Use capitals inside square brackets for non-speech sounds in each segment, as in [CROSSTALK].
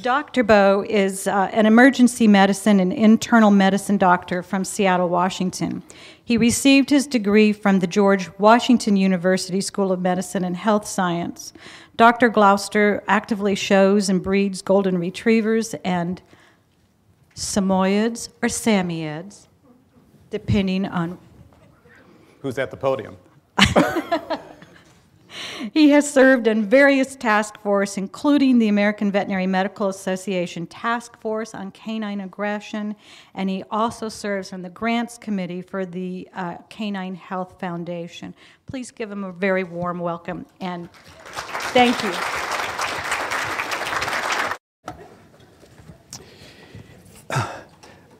Dr. Bo is uh, an emergency medicine and internal medicine doctor from Seattle, Washington. He received his degree from the George Washington University School of Medicine and Health Science. Dr. Gloster actively shows and breeds golden retrievers and Samoyeds or Samieds, depending on. Who's at the podium? [LAUGHS] He has served in various task forces, including the American Veterinary Medical Association Task Force on Canine Aggression, and he also serves on the Grants Committee for the uh, Canine Health Foundation. Please give him a very warm welcome, and thank you.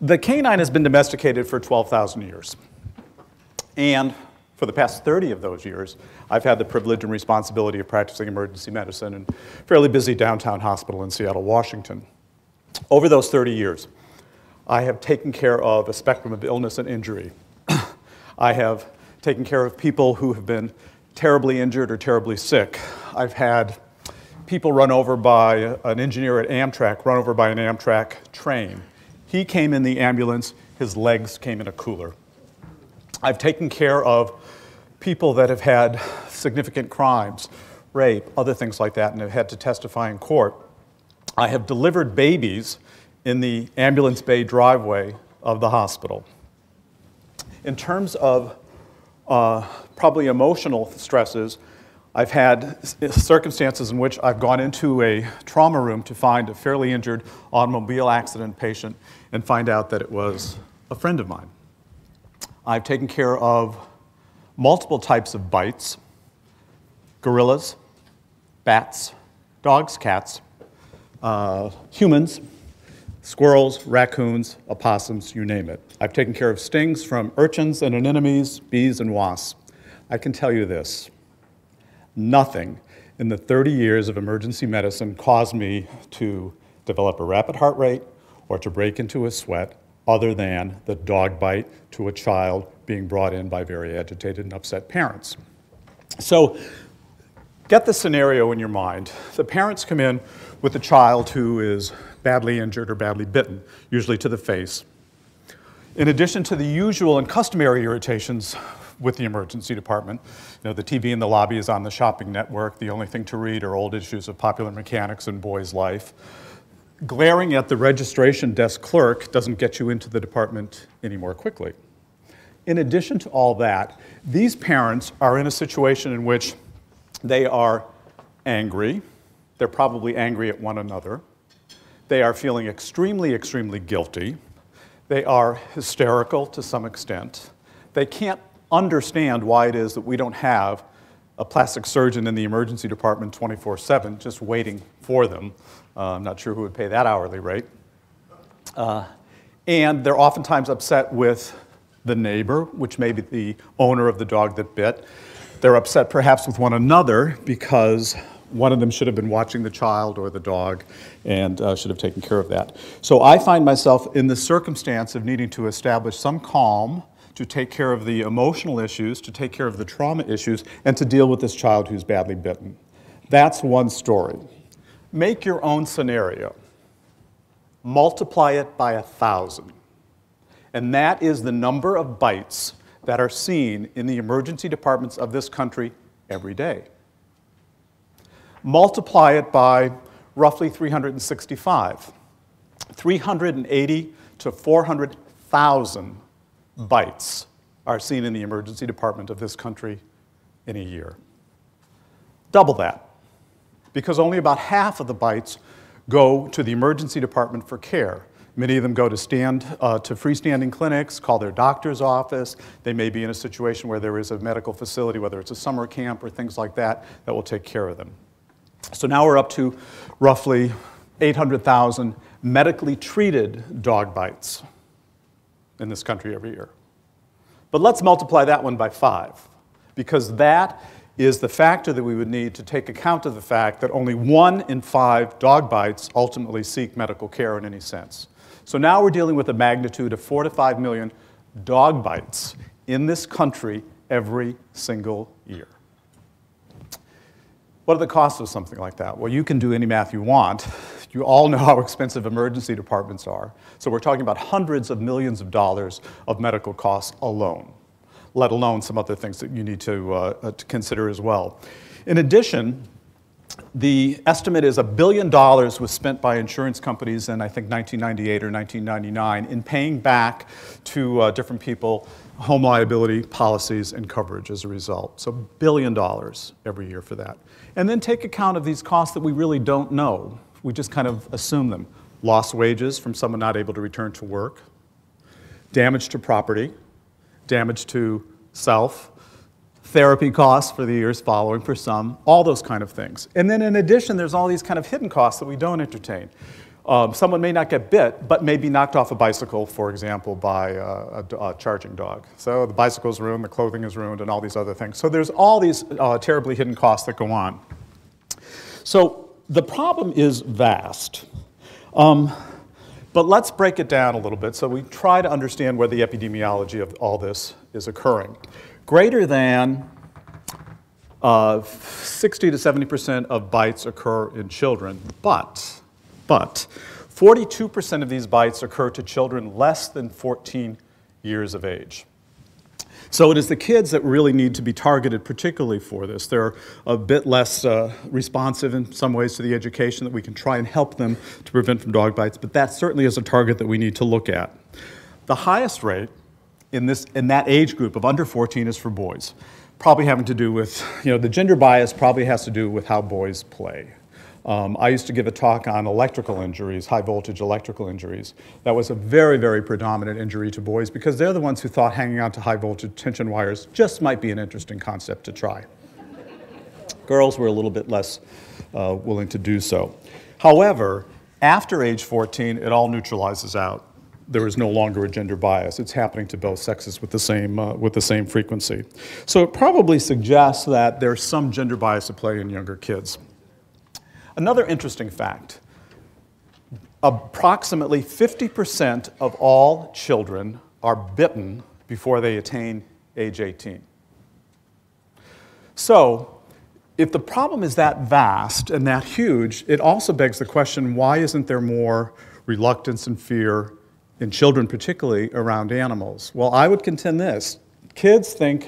The canine has been domesticated for 12,000 years. And for the past 30 of those years, I've had the privilege and responsibility of practicing emergency medicine in a fairly busy downtown hospital in Seattle, Washington. Over those 30 years, I have taken care of a spectrum of illness and injury. [CLEARS THROAT] I have taken care of people who have been terribly injured or terribly sick. I've had people run over by an engineer at Amtrak, run over by an Amtrak train. He came in the ambulance, his legs came in a cooler. I've taken care of people that have had significant crimes, rape, other things like that, and have had to testify in court. I have delivered babies in the ambulance bay driveway of the hospital. In terms of uh, probably emotional stresses, I've had circumstances in which I've gone into a trauma room to find a fairly injured automobile accident patient and find out that it was a friend of mine. I've taken care of multiple types of bites gorillas, bats, dogs, cats, uh, humans, squirrels, raccoons, opossums, you name it. I've taken care of stings from urchins and anemones, bees, and wasps. I can tell you this nothing in the 30 years of emergency medicine caused me to develop a rapid heart rate or to break into a sweat other than the dog bite to a child being brought in by very agitated and upset parents. So, get the scenario in your mind. The parents come in with a child who is badly injured or badly bitten, usually to the face. In addition to the usual and customary irritations with the emergency department, you know, the TV in the lobby is on the shopping network. The only thing to read are old issues of Popular Mechanics and Boy's Life. Glaring at the registration desk clerk doesn't get you into the department any more quickly. In addition to all that, these parents are in a situation in which they are angry. They're probably angry at one another. They are feeling extremely, extremely guilty. They are hysterical to some extent. They can't understand why it is that we don't have a plastic surgeon in the emergency department 24 7 just waiting for them. Uh, I'm not sure who would pay that hourly rate. Uh, and they're oftentimes upset with the neighbor, which may be the owner of the dog that bit. They're upset perhaps with one another because one of them should have been watching the child or the dog and uh, should have taken care of that. So I find myself in the circumstance of needing to establish some calm to take care of the emotional issues, to take care of the trauma issues, and to deal with this child who's badly bitten. That's one story. Make your own scenario, multiply it by a thousand and that is the number of bites that are seen in the emergency departments of this country every day. Multiply it by roughly 365. 380 to 400,000 bites are seen in the emergency department of this country in a year. Double that, because only about half of the bites go to the emergency department for care. Many of them go to stand uh, to freestanding clinics, call their doctor's office. They may be in a situation where there is a medical facility, whether it's a summer camp or things like that, that will take care of them. So now we're up to roughly 800,000 medically treated dog bites in this country every year. But let's multiply that one by five, because that is the factor that we would need to take account of the fact that only one in five dog bites ultimately seek medical care in any sense. So now we're dealing with a magnitude of four to five million dog bites in this country every single year. What are the costs of something like that? Well, you can do any math you want. You all know how [LAUGHS] expensive emergency departments are. So we're talking about hundreds of millions of dollars of medical costs alone, let alone some other things that you need to, uh, uh to consider as well. In addition, the estimate is a billion dollars was spent by insurance companies in, I think, 1998 or 1999 in paying back to uh, different people home liability policies and coverage as a result. So, billion dollars every year for that. And then take account of these costs that we really don't know. We just kind of assume them. Lost wages from someone not able to return to work, damage to property, damage to self, therapy costs for the years following for some, all those kind of things. And then in addition, there's all these kind of hidden costs that we don't entertain. Um, someone may not get bit, but may be knocked off a bicycle, for example, by a, a, charging dog. So the bicycle is ruined, the clothing is ruined, and all these other things. So there's all these uh, terribly hidden costs that go on. So the problem is vast. Um, but let's break it down a little bit so we try to understand where the epidemiology of all this is occurring greater than uh, 60 to 70% of bites occur in children, but, but 42% of these bites occur to children less than 14 years of age. So it is the kids that really need to be targeted particularly for this. They're a bit less uh, responsive in some ways to the education that we can try and help them to prevent from dog bites, but that certainly is a target that we need to look at. The highest rate in, this, in that age group of under 14 is for boys. Probably having to do with, you know, the gender bias probably has to do with how boys play. Um, I used to give a talk on electrical injuries, high voltage electrical injuries. That was a very, very predominant injury to boys because they're the ones who thought hanging on to high voltage tension wires just might be an interesting concept to try. Girls were a little bit less uh, willing to do so. However, after age 14, it all neutralizes out there is no longer a gender bias. It's happening to both sexes with the same, uh, with the same frequency. So it probably suggests that there's some gender bias at play in younger kids. Another interesting fact approximately 50% of all children are bitten before they attain age 18. So, if the problem is that vast and that huge, it also begs the question why isn't there more reluctance and fear in children particularly, around animals? Well, I would contend this kids think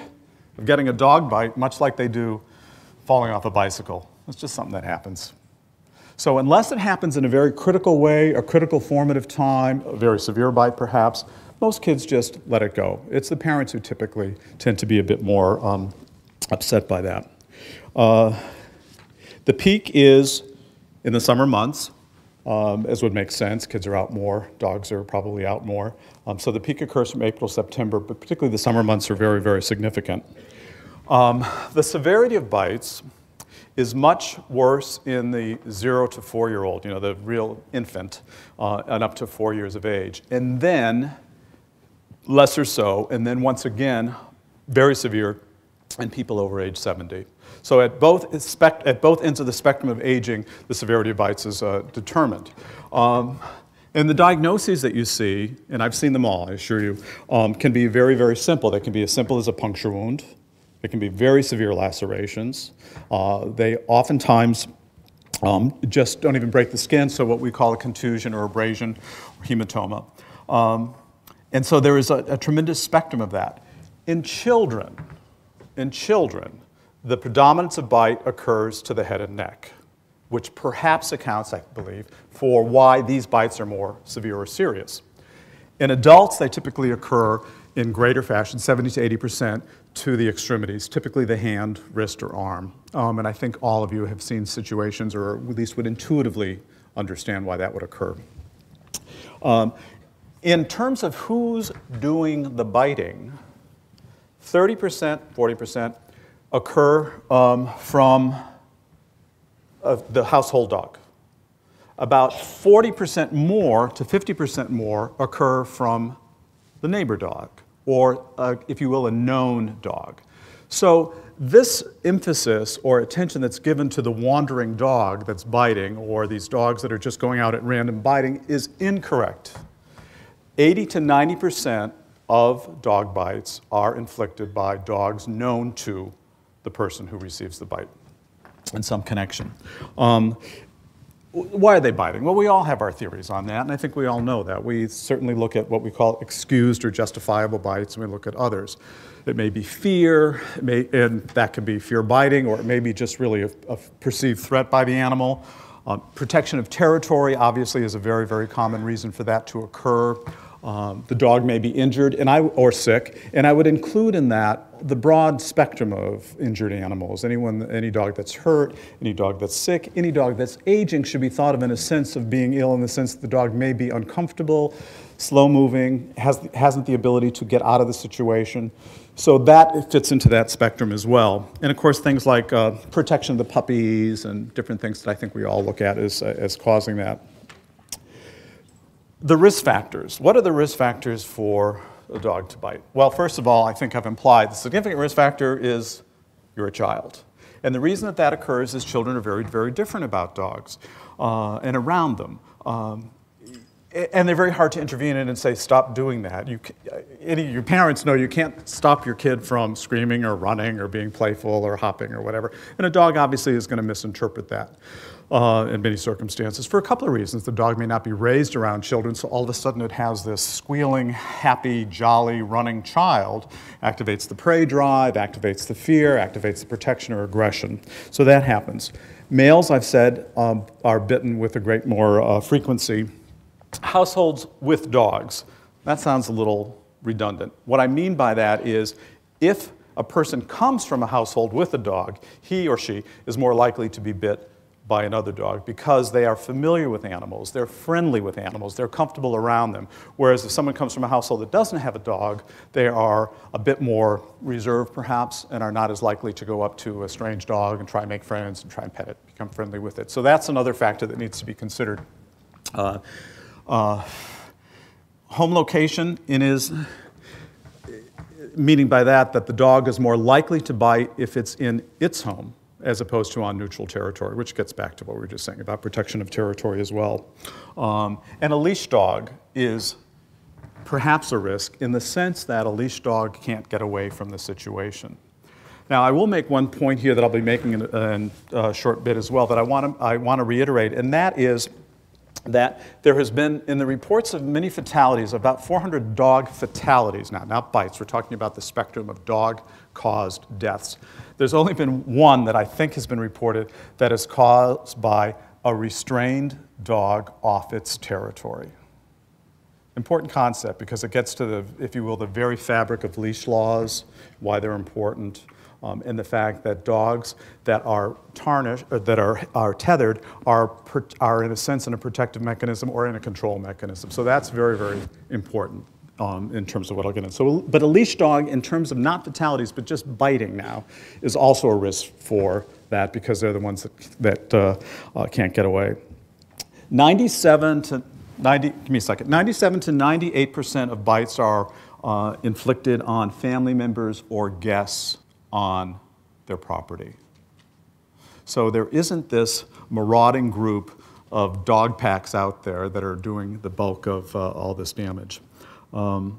of getting a dog bite much like they do falling off a bicycle. It's just something that happens. So, unless it happens in a very critical way, a critical formative time, a very severe bite perhaps, most kids just let it go. It's the parents who typically tend to be a bit more um, upset by that. Uh, the peak is in the summer months um, as would make sense. Kids are out more, dogs are probably out more. Um, so the peak occurs from April, September, but particularly the summer months are very, very significant. Um, the severity of bites is much worse in the zero to four year old, you know, the real infant, uh, and up to four years of age. And then lesser so, and then once again, very severe in people over age 70. So at both, at both ends of the spectrum of aging, the severity of bites is uh, determined. Um, and the diagnoses that you see, and I've seen them all, I assure you, um, can be very, very simple. They can be as simple as a puncture wound. They can be very severe lacerations. Uh, they oftentimes um, just don't even break the skin, so what we call a contusion or abrasion or hematoma. Um, and so there is a, a tremendous spectrum of that. In children, in children, the predominance of bite occurs to the head and neck, which perhaps accounts, I believe, for why these bites are more severe or serious. In adults, they typically occur in greater fashion, 70 to 80 percent, to the extremities, typically the hand, wrist, or arm. Um, and I think all of you have seen situations, or at least would intuitively understand why that would occur. Um, in terms of who's doing the biting, 30 percent, 40 percent occur um, from uh, the household dog. About 40% more to 50% more occur from the neighbor dog, or uh, if you will, a known dog. So, this emphasis or attention that's given to the wandering dog that's biting, or these dogs that are just going out at random biting, is incorrect. 80 to 90% of dog bites are inflicted by dogs known to the person who receives the bite and some connection. Um, why are they biting? Well, we all have our theories on that, and I think we all know that. We certainly look at what we call excused or justifiable bites, and we look at others. It may be fear, may, and that could be fear biting, or it may be just really a, a perceived threat by the animal. Um, protection of territory, obviously, is a very, very common reason for that to occur. Um, the dog may be injured and I, or sick, and I would include in that the broad spectrum of injured animals. Anyone, any dog that's hurt, any dog that's sick, any dog that's aging should be thought of in a sense of being ill in the sense that the dog may be uncomfortable, slow moving, has, hasn't the ability to get out of the situation. So that fits into that spectrum as well. And of course, things like uh, protection of the puppies and different things that I think we all look at as, as causing that. The risk factors. What are the risk factors for a dog to bite? Well, first of all, I think I've implied the significant risk factor is you're a child. And the reason that that occurs is children are very, very different about dogs uh, and around them. Um, and they're very hard to intervene in and say, stop doing that. You, any, your parents know you can't stop your kid from screaming or running or being playful or hopping or whatever. And a dog obviously is going to misinterpret that uh, in many circumstances for a couple of reasons. The dog may not be raised around children, so all of a sudden it has this squealing, happy, jolly, running child, activates the prey drive, activates the fear, activates the protection or aggression. So that happens. Males, I've said, um, are bitten with a great more uh, frequency. Households with dogs. That sounds a little redundant. What I mean by that is if a person comes from a household with a dog, he or she is more likely to be bit by another dog because they are familiar with animals, they're friendly with animals, they're comfortable around them. Whereas if someone comes from a household that doesn't have a dog, they are a bit more reserved perhaps and are not as likely to go up to a strange dog and try and make friends and try and pet it, become friendly with it. So that's another factor that needs to be considered. Uh, uh, home location in is meaning by that that the dog is more likely to bite if it's in its home as opposed to on neutral territory, which gets back to what we were just saying about protection of territory as well. Um, and a leash dog is perhaps a risk in the sense that a leash dog can't get away from the situation. Now, I will make one point here that I'll be making in, in a short bit as well that I want to, I want to reiterate, and that is that there has been, in the reports of many fatalities, about 400 dog fatalities now, not bites. We're talking about the spectrum of dog caused deaths. There's only been one that I think has been reported that is caused by a restrained dog off its territory. Important concept because it gets to the, if you will, the very fabric of leash laws, why they're important, um, and the fact that dogs that are tarnished, or that are, are tethered, are, are in a sense in a protective mechanism or in a control mechanism. So that's very, very important um, in terms of what I'll get into. So, but a leash dog, in terms of not fatalities, but just biting now, is also a risk for that because they're the ones that, that uh, uh, can't get away. 97 to 90, give me a second, 97 to 98% of bites are uh, inflicted on family members or guests on their property. So there isn't this marauding group of dog packs out there that are doing the bulk of uh, all this damage. Um,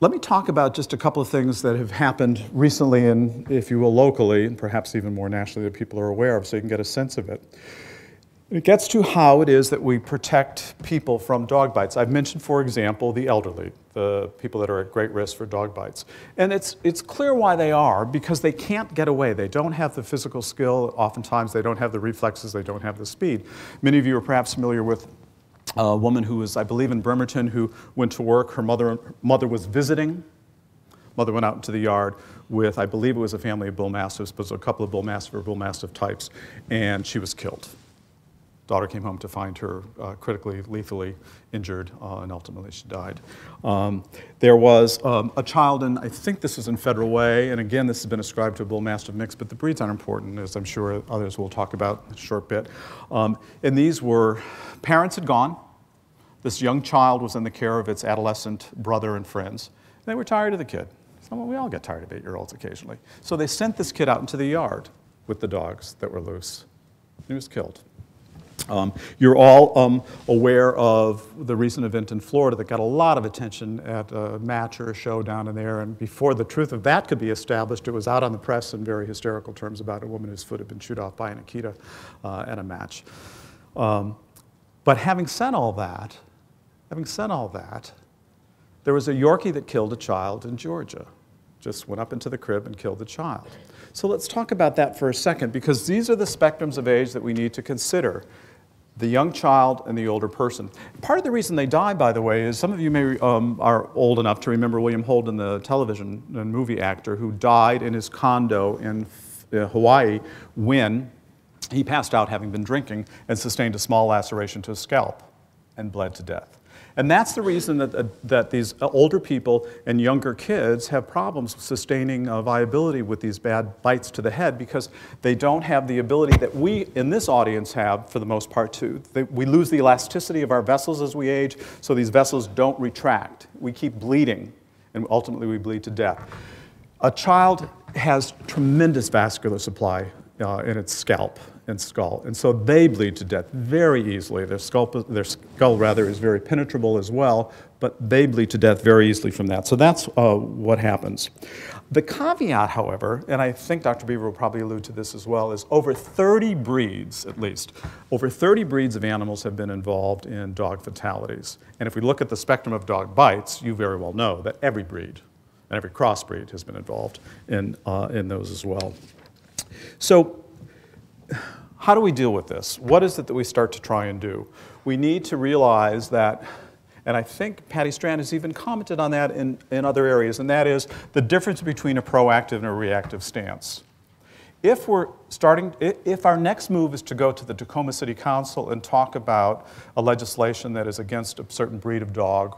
let me talk about just a couple of things that have happened recently and, if you will, locally, and perhaps even more nationally that people are aware of so you can get a sense of it. It gets to how it is that we protect people from dog bites. I've mentioned, for example, the elderly, the people that are at great risk for dog bites. And it's, it's clear why they are, because they can't get away. They don't have the physical skill. Oftentimes, they don't have the reflexes. They don't have the speed. Many of you are perhaps familiar with a woman who was, I believe, in Bremerton who went to work. Her mother, mother was visiting. Mother went out into the yard with, I believe it was a family of bull mastiffs, but it was a couple of bull mastiff or bull mastiff types, and she was killed. Daughter came home to find her uh, critically, lethally injured, uh, and ultimately she died. Um, there was um, a child, and I think this was in Federal Way, and again, this has been ascribed to a bull mastiff mix, but the breeds aren't important, as I'm sure others will talk about in a short bit. Um, and these were, parents had gone, this young child was in the care of its adolescent brother and friends. And They were tired of the kid. We all get tired of eight year olds occasionally. So they sent this kid out into the yard with the dogs that were loose. He was killed. Um, you're all um, aware of the recent event in Florida that got a lot of attention at a match or a show down in there. And before the truth of that could be established, it was out on the press in very hysterical terms about a woman whose foot had been chewed off by an Akita uh, at a match. Um, but having said all that, having said all that, there was a Yorkie that killed a child in Georgia. Just went up into the crib and killed the child. So let's talk about that for a second because these are the spectrums of age that we need to consider the young child and the older person. Part of the reason they die, by the way, is some of you may um, are old enough to remember William Holden, the television and movie actor, who died in his condo in uh, Hawaii when he passed out having been drinking and sustained a small laceration to his scalp and bled to death. And that's the reason that, uh, that these older people and younger kids have problems sustaining uh, viability with these bad bites to the head because they don't have the ability that we in this audience have for the most part too. We lose the elasticity of our vessels as we age, so these vessels don't retract. We keep bleeding, and ultimately we bleed to death. A child has tremendous vascular supply uh, in its scalp and skull. And so they bleed to death very easily. Their skull, their skull rather, is very penetrable as well, but they bleed to death very easily from that. So that's uh, what happens. The caveat, however, and I think Dr. Beaver will probably allude to this as well, is over 30 breeds, at least, over 30 breeds of animals have been involved in dog fatalities. And if we look at the spectrum of dog bites, you very well know that every breed and every crossbreed has been involved in, uh, in those as well. So how do we deal with this? What is it that we start to try and do? We need to realize that, and I think Patti Strand has even commented on that in, in other areas, and that is the difference between a proactive and a reactive stance. If we're starting, if our next move is to go to the Tacoma City Council and talk about a legislation that is against a certain breed of dog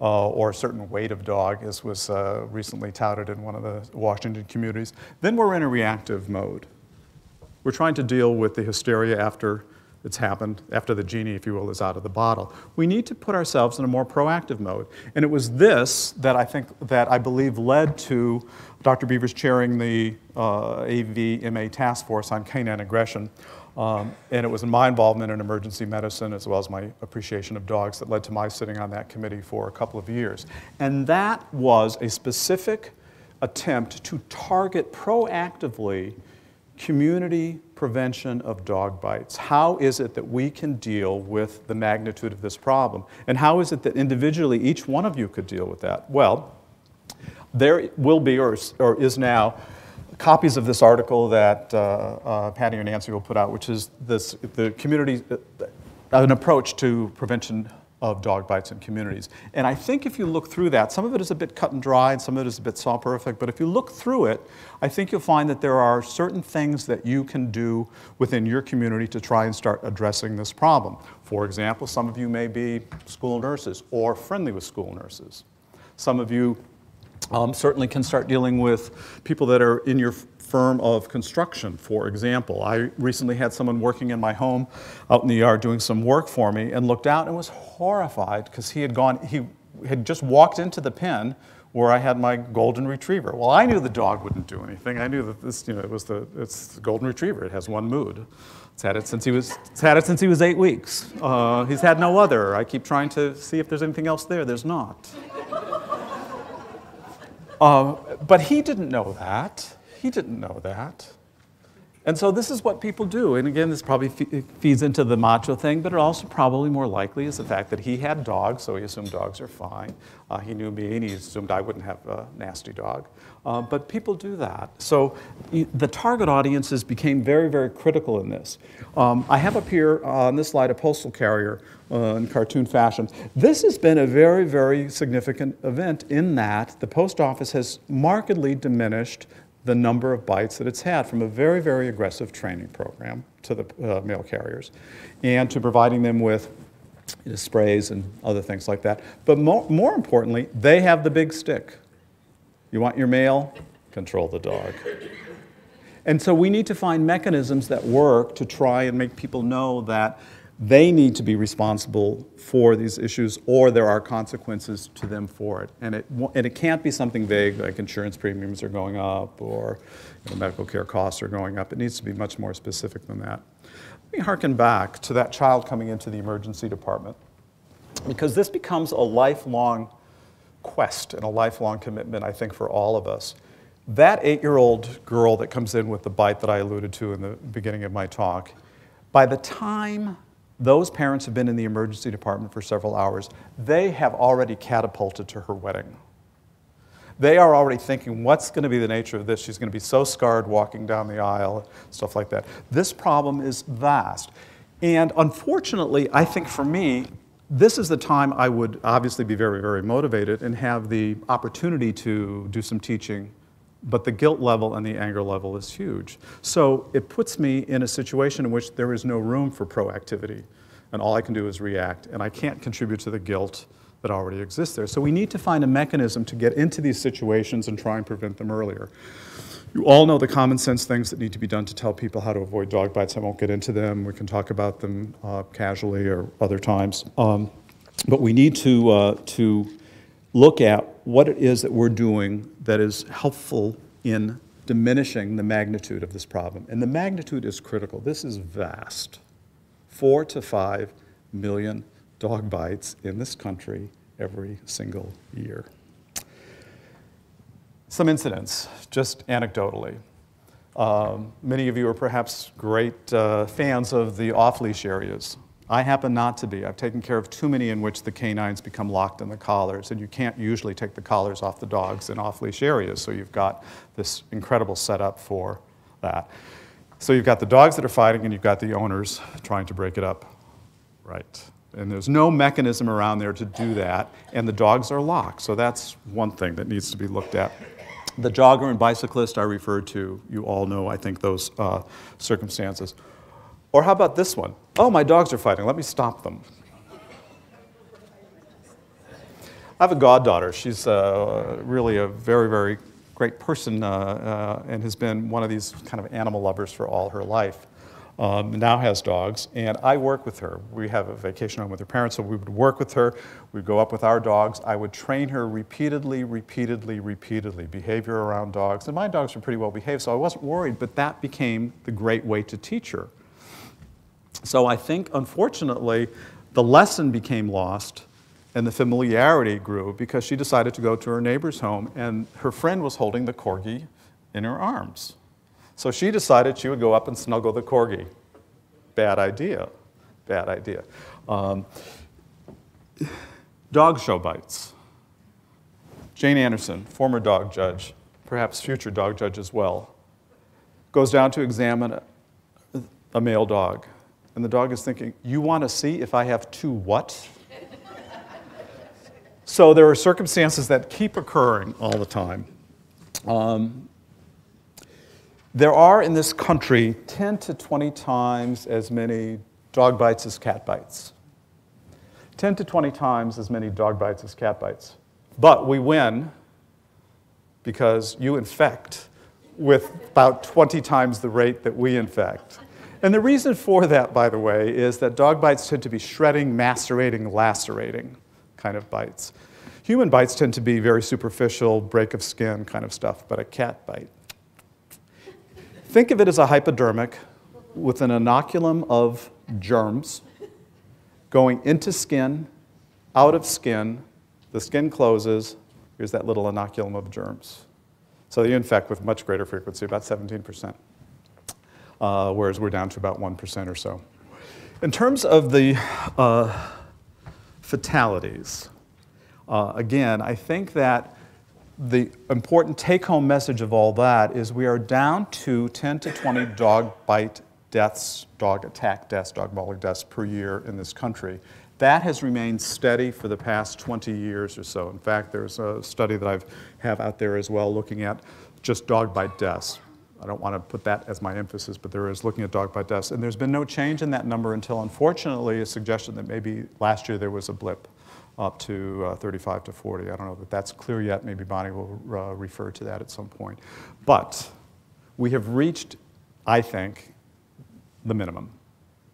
uh, or a certain weight of dog, as was uh, recently touted in one of the Washington communities, then we're in a reactive mode. We're trying to deal with the hysteria after it's happened, after the genie, if you will, is out of the bottle. We need to put ourselves in a more proactive mode. And it was this that I think, that I believe led to Dr. Beavers chairing the uh, AVMA task force on canine aggression. Um, and it was my involvement in emergency medicine as well as my appreciation of dogs that led to my sitting on that committee for a couple of years. And that was a specific attempt to target proactively community prevention of dog bites. How is it that we can deal with the magnitude of this problem? And how is it that individually each one of you could deal with that? Well, there will be, or, or is now, copies of this article that uh, uh, Patti or Nancy will put out, which is this, the community, uh, an approach to prevention of dog bites in communities. And I think if you look through that, some of it is a bit cut and dry and some of it is a bit soporific, but if you look through it, I think you'll find that there are certain things that you can do within your community to try and start addressing this problem. For example, some of you may be school nurses or friendly with school nurses. Some of you um, certainly can start dealing with people that are in your firm of construction, for example. I recently had someone working in my home out in the yard doing some work for me and looked out and was horrified because he had gone, he had just walked into the pen where I had my golden retriever. Well, I knew the dog wouldn't do anything. I knew that this, you know, it was the, it's the golden retriever. It has one mood. It's had it since he was, it's had it since he was eight weeks. Uh, he's had no other. I keep trying to see if there's anything else there. There's not. Uh, but he didn't know that. He didn't know that. And so this is what people do. And again, this probably feeds into the macho thing, but it also probably more likely is the fact that he had dogs, so he assumed dogs are fine. Uh, he knew me, and he assumed I wouldn't have a nasty dog. Uh, but people do that. So the target audiences became very, very critical in this. Um, I have up here on this slide a postal carrier uh, in cartoon fashion. This has been a very, very significant event in that the post office has markedly diminished the number of bites that it's had from a very, very aggressive training program to the uh, mail carriers and to providing them with you know, sprays and other things like that. But more, more importantly, they have the big stick. You want your mail? Control the dog. And so we need to find mechanisms that work to try and make people know that they need to be responsible for these issues or there are consequences to them for it. And it, and it can't be something vague like insurance premiums are going up or you know, medical care costs are going up. It needs to be much more specific than that. Let me harken back to that child coming into the emergency department because this becomes a lifelong quest and a lifelong commitment, I think, for all of us. That eight-year-old girl that comes in with the bite that I alluded to in the beginning of my talk, by the time Those parents have been in the emergency department for several hours. They have already catapulted to her wedding. They are already thinking, what's going to be the nature of this? She's going to be so scarred walking down the aisle, stuff like that. This problem is vast. And unfortunately, I think for me, this is the time I would obviously be very, very motivated and have the opportunity to do some teaching, but the guilt level and the anger level is huge. So it puts me in a situation in which there is no room for proactivity, and all I can do is react, and I can't contribute to the guilt that already exists there. So we need to find a mechanism to get into these situations and try and prevent them earlier. You all know the common sense things that need to be done to tell people how to avoid dog bites. I won't get into them. We can talk about them uh, casually or other times. Um, but we need to, uh, to look at what it is that we're doing that is helpful in diminishing the magnitude of this problem. And the magnitude is critical. This is vast. Four to five million dog bites in this country every single year. Some incidents, just anecdotally. Um, many of you are perhaps great uh, fans of the off leash areas. I happen not to be. I've taken care of too many in which the canines become locked in the collars, and you can't usually take the collars off the dogs in off leash areas, so you've got this incredible setup for that. So you've got the dogs that are fighting, and you've got the owners trying to break it up. Right. And there's no mechanism around there to do that, and the dogs are locked. So that's one thing that needs to be looked at. The jogger and bicyclist I referred to, you all know, I think, those uh, circumstances. Or how about this one? Oh, my dogs are fighting. Let me stop them. I have a goddaughter. She's uh, really a very, very great person uh, uh, and has been one of these kind of animal lovers for all her life um, now has dogs, and I work with her. We have a vacation home with her parents, so we would work with her. We'd go up with our dogs. I would train her repeatedly, repeatedly, repeatedly, behavior around dogs. And my dogs were pretty well behaved, so I wasn't worried, but that became the great way to teach her. So I think, unfortunately, the lesson became lost and the familiarity grew because she decided to go to her neighbor's home, and her friend was holding the corgi in her arms. So she decided she would go up and snuggle the corgi. Bad idea. Bad idea. Um, dog show bites. Jane Anderson, former dog judge, perhaps future dog judge as well, goes down to examine a, a male dog. And the dog is thinking, You want to see if I have two what? so there are circumstances that keep occurring all the time. Um, there are in this country 10 to 20 times as many dog bites as cat bites. 10 to 20 times as many dog bites as cat bites. But we win because you infect with about 20 times the rate that we infect. And the reason for that, by the way, is that dog bites tend to be shredding, macerating, lacerating kind of bites. Human bites tend to be very superficial, break of skin kind of stuff, but a cat bite Think of it as a hypodermic with an inoculum of germs going into skin, out of skin, the skin closes, here's that little inoculum of germs. So you infect with much greater frequency, about 17%, uh, whereas we're down to about 1% or so. In terms of the uh, fatalities, uh, again, I think that the important take home message of all that is we are down to 10 to 20 dog bite deaths, dog attack deaths, dog mauling deaths per year in this country. That has remained steady for the past 20 years or so. In fact, there's a study that I have out there as well looking at just dog bite deaths. I don't want to put that as my emphasis, but there is looking at dog bite deaths. And there's been no change in that number until, unfortunately, a suggestion that maybe last year there was a blip up to uh, 35 to 40. I don't know that that's clear yet. Maybe Bonnie will uh, refer to that at some point. But we have reached, I think, the minimum.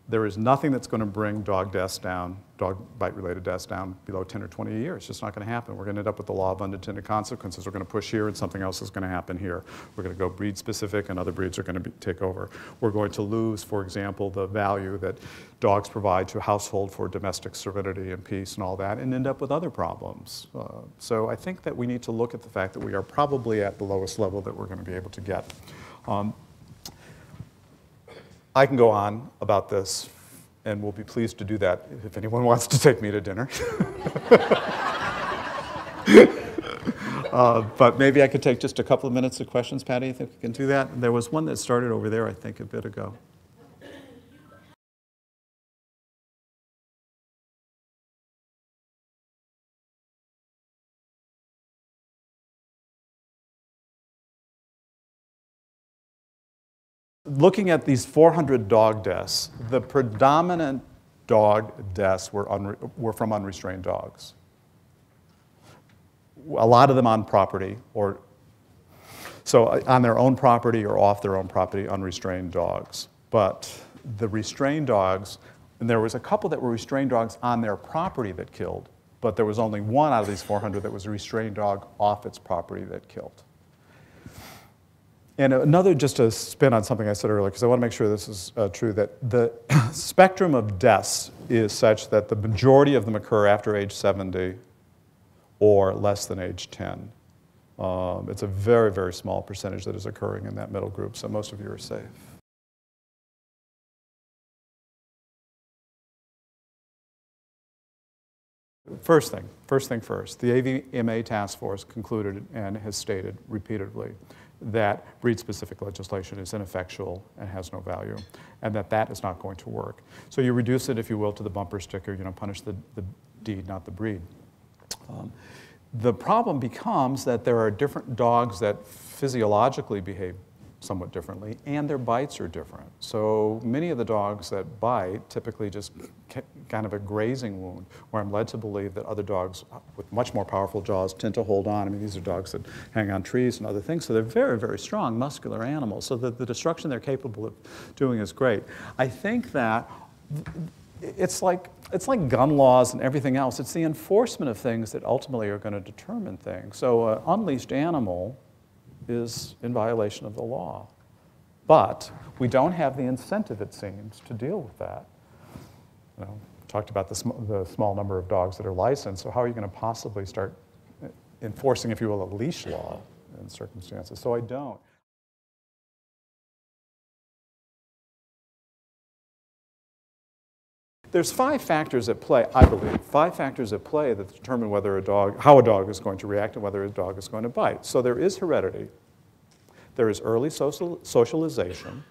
There is nothing that's going to bring dog deaths down, dog bite related deaths down below 10 or 20 a year. It's just not going to happen. We're going to end up with the law of unintended consequences. We're going to push here and something else is going to happen here. We're going to go breed specific and other breeds are going to be, take over. We're going to lose, for example, the value that dogs provide to household for domestic serenity and peace and all that and end up with other problems. Uh, so I think that we need to look at the fact that we are probably at the lowest level that we're going to be able to get. Um, I can go on about this and we'll be pleased to do that if anyone [LAUGHS] wants to take me to dinner. [LAUGHS] uh, but maybe I could take just a couple of minutes of questions, Patti. You think we can do that? There was one that started over there, I think, a bit ago. Looking at these 400 dog deaths, the predominant dog deaths were, were from unrestrained dogs. A lot of them on property, or so uh, on their own property or off their own property, unrestrained dogs. But the restrained dogs, and there was a couple that were restrained dogs on their property that killed, but there was only one out of these 400 that was a restrained dog off its property that killed. And another, just to spin on something I said earlier, because I want to make sure this is uh, true, that the [COUGHS] spectrum of deaths is such that the majority of them occur after age 70 or less than age 10. Um, it's a very, very small percentage that is occurring in that middle group, so most of you are safe. First thing, first thing first, the AVMA task force concluded and has stated repeatedly that breed-specific legislation is ineffectual and has no value, and that that is not going to work. So you reduce it, if you will, to the bumper sticker, you know, punish the, the deed, not the breed. Um, the problem becomes that there are different dogs that physiologically behave somewhat differently, and their bites are different. So many of the dogs that bite typically just kind of a grazing wound, where I'm led to believe that other dogs with much more powerful jaws tend to hold on. I mean, these are dogs that hang on trees and other things, so they're very, very strong, muscular animals. So the, the destruction they're capable of doing is great. I think that it's like, it's like gun laws and everything else. It's the enforcement of things that ultimately are going to determine things. So an unleashed animal is in violation of the law. But we don't have the incentive, it seems, to deal with that. You know, talked about the, sm the small number of dogs that are licensed, so how are you going to possibly start enforcing, if you will, a leash law in circumstances? So I don't. There's five factors at play, I believe, five factors at play that determine whether a dog, how a dog is going to react and whether a dog is going to bite. So there is heredity, there is early social, socialization,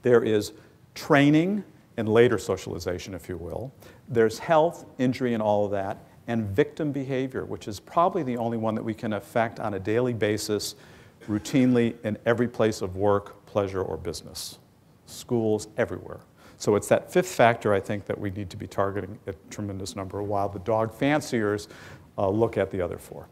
there is training and later socialization, if you will, there's health, injury, and all of that, and victim behavior, which is probably the only one that we can affect on a daily basis, routinely in every place of work, pleasure, or business, schools, everywhere. So it's that fifth factor, I think, that we need to be targeting a tremendous number, while the dog fanciers uh, look at the other four.